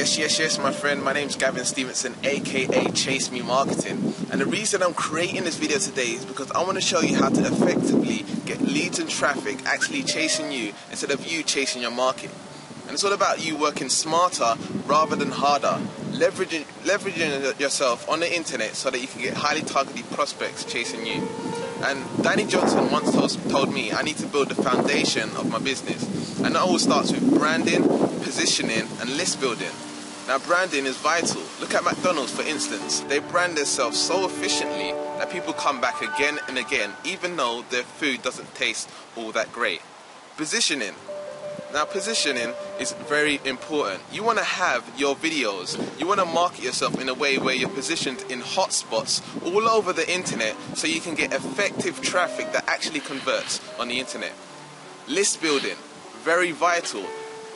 Yes, yes, yes, my friend. My name's Gavin Stevenson, aka Chase Me Marketing. And the reason I'm creating this video today is because I want to show you how to effectively get leads and traffic actually chasing you instead of you chasing your market. And it's all about you working smarter rather than harder, leveraging, leveraging yourself on the internet so that you can get highly targeted prospects chasing you. And Danny Johnson once told, told me I need to build the foundation of my business. And that all starts with branding, positioning, and list building. Now, branding is vital. Look at McDonald's, for instance. They brand themselves so efficiently that people come back again and again, even though their food doesn't taste all that great. Positioning. Now, positioning is very important. You want to have your videos, you want to market yourself in a way where you're positioned in hotspots all over the internet so you can get effective traffic that actually converts on the internet. List building, very vital.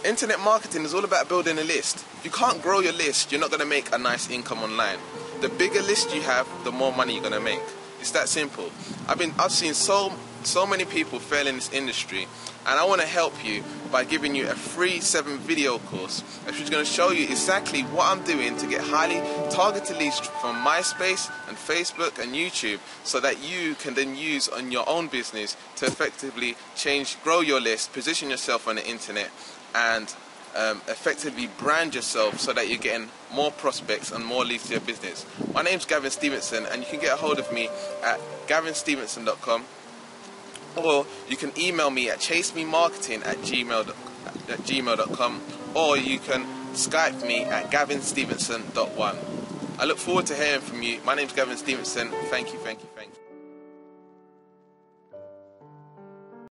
Internet marketing is all about building a list. If you can't grow your list, you're not going to make a nice income online. The bigger list you have, the more money you're going to make. It's that simple. I've been I've seen so so many people fail in this industry and I want to help you by giving you a free seven video course which is going to show you exactly what I'm doing to get highly targeted leads from MySpace and Facebook and YouTube so that you can then use on your own business to effectively change grow your list position yourself on the internet and um, effectively brand yourself so that you're getting more prospects and more leads to your business. My name's Gavin Stevenson, and you can get a hold of me at gavinstevenson.com or you can email me at chasememarketing at gmail at gmail.com or you can Skype me at gavinstevenson.one. I look forward to hearing from you. My name's Gavin Stevenson. Thank you, thank you, thank you.